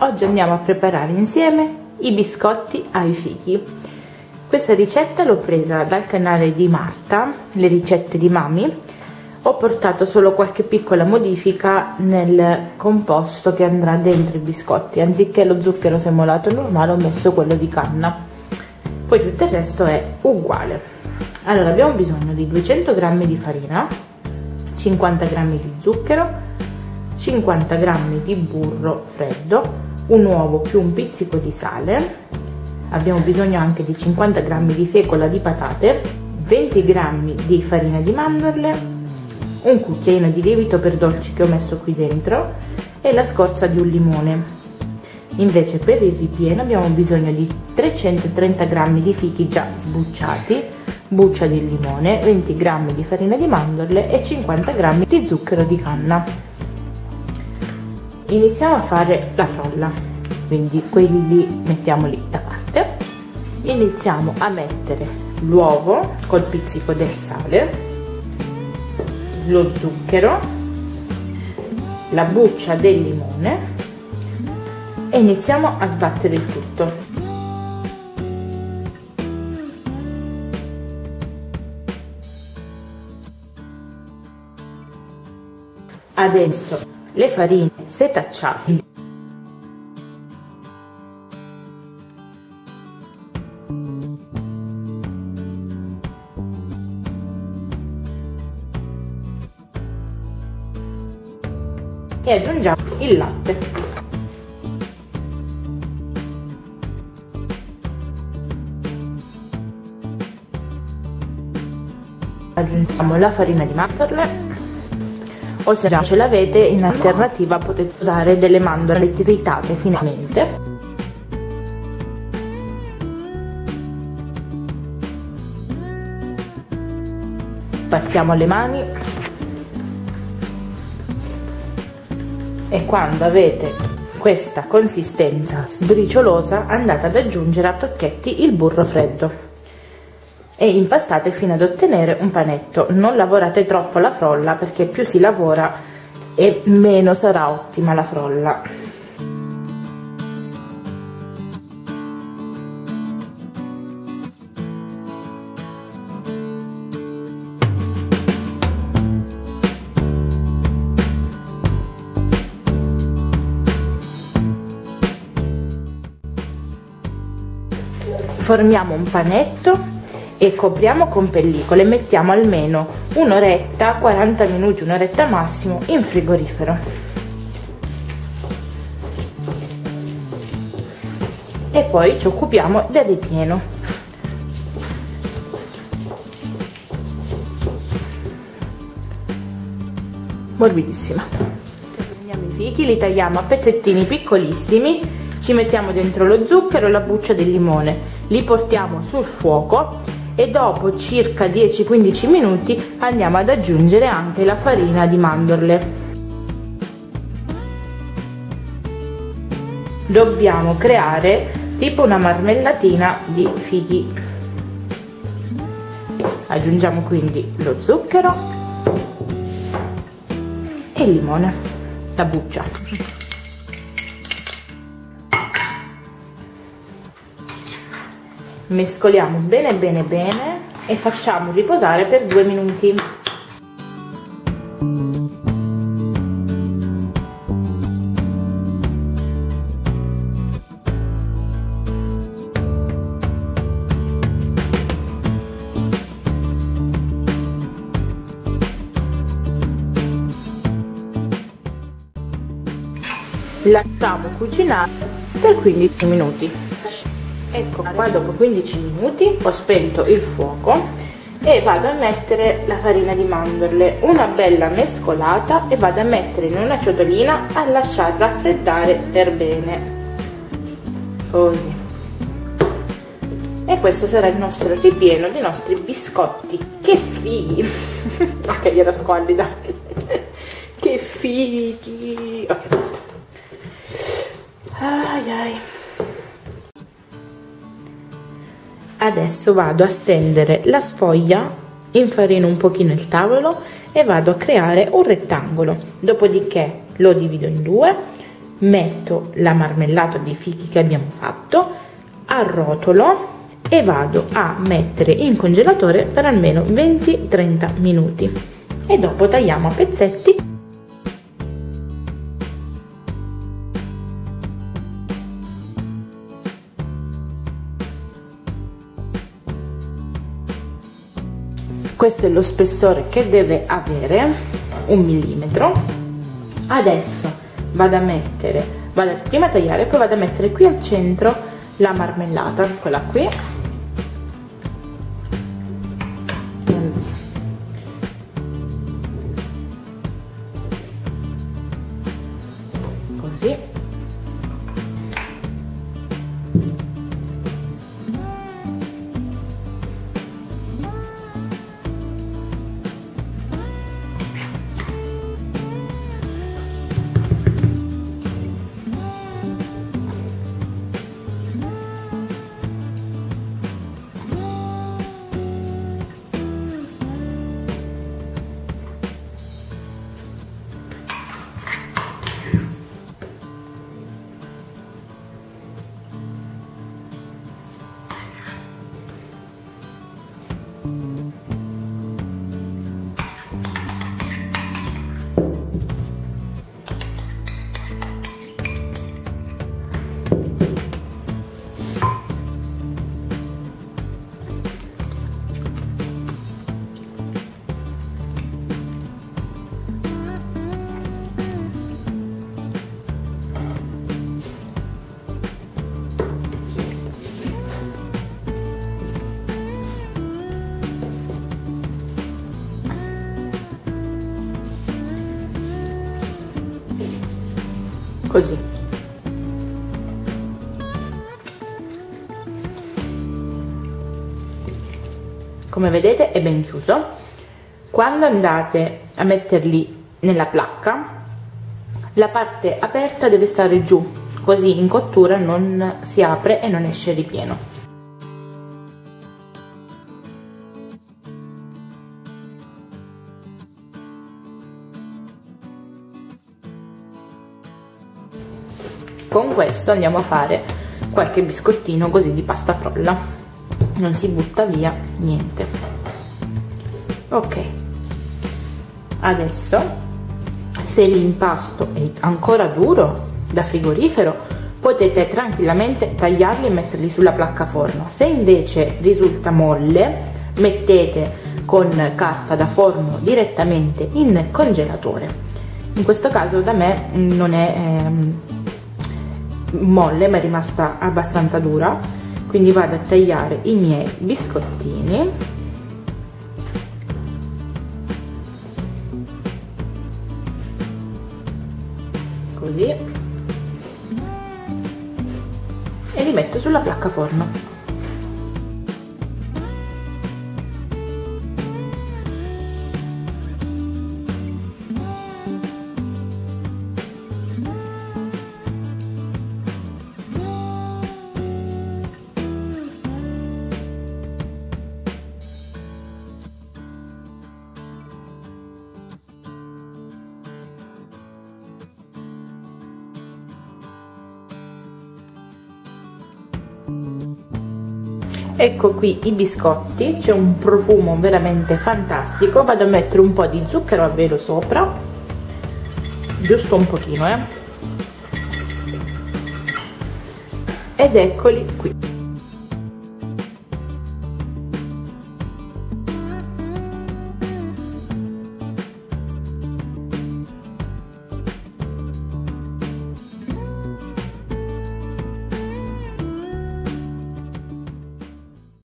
Oggi andiamo a preparare insieme i biscotti ai fichi. Questa ricetta l'ho presa dal canale di Marta, le ricette di Mami. Ho portato solo qualche piccola modifica nel composto che andrà dentro i biscotti. Anziché lo zucchero semolato normale ho messo quello di canna. Poi tutto il resto è uguale. Allora abbiamo bisogno di 200 g di farina, 50 g di zucchero, 50 g di burro freddo, un uovo più un pizzico di sale, abbiamo bisogno anche di 50 g di fecola di patate, 20 g di farina di mandorle, un cucchiaino di lievito per dolci che ho messo qui dentro e la scorza di un limone. Invece per il ripieno abbiamo bisogno di 330 g di fichi già sbucciati, buccia di limone, 20 g di farina di mandorle e 50 g di zucchero di canna iniziamo a fare la frolla. Quindi quelli mettiamoli da parte. Iniziamo a mettere l'uovo col pizzico del sale lo zucchero la buccia del limone e iniziamo a sbattere il tutto. Adesso le farine setacciate. E aggiungiamo il latte. Aggiungiamo la farina di mandorle o se già ce l'avete in alternativa potete usare delle mandorle tritate finemente passiamo le mani. E quando avete questa consistenza sbriciolosa andate ad aggiungere a tocchetti il burro freddo e impastate fino ad ottenere un panetto. Non lavorate troppo la frolla perché più si lavora e meno sarà ottima la frolla. Formiamo un panetto e copriamo con pellicole e mettiamo almeno un'oretta 40 minuti un'oretta massimo in frigorifero. E poi ci occupiamo del ripieno. Morbidissima. Prendiamo i fichi li tagliamo a pezzettini piccolissimi ci mettiamo dentro lo zucchero e la buccia del limone li portiamo sul fuoco e dopo circa 10-15 minuti andiamo ad aggiungere anche la farina di mandorle. Dobbiamo creare tipo una marmellatina di fichi. Aggiungiamo quindi lo zucchero e il limone, la buccia. Mescoliamo bene bene bene e facciamo riposare per due minuti. Lasciamo cucinare per 15 minuti ecco qua dopo 15 minuti ho spento il fuoco e vado a mettere la farina di mandorle. Una bella mescolata e vado a mettere in una ciotolina a lasciar raffreddare per bene. Così. E questo sarà il nostro ripieno dei nostri biscotti. Che fighi! Ok era squallida. Che fighi! Ok basta. Ai ai adesso vado a stendere la sfoglia infarino un pochino il tavolo e vado a creare un rettangolo. Dopodiché lo divido in due metto la marmellata di fichi che abbiamo fatto arrotolo e vado a mettere in congelatore per almeno 20-30 minuti. E dopo tagliamo a pezzetti questo è lo spessore che deve avere un millimetro. Adesso vado a mettere vado prima a tagliare poi vado a mettere qui al centro la marmellata quella qui così. Come vedete è ben chiuso. Quando andate a metterli nella placca la parte aperta deve stare giù così in cottura non si apre e non esce ripieno con questo andiamo a fare qualche biscottino così di pasta frolla. Non si butta via niente. Ok. Adesso se l'impasto è ancora duro da frigorifero potete tranquillamente tagliarli e metterli sulla placca forno. Se invece risulta molle mettete con carta da forno direttamente in congelatore. In questo caso da me non è ehm, molle ma è rimasta abbastanza dura. Quindi vado a tagliare i miei biscottini. Così. E li metto sulla placca ecco qui i biscotti c'è un profumo veramente fantastico vado a mettere un po' di zucchero a velo sopra giusto un pochino eh. Ed eccoli qui